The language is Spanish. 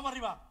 Vamos arriba.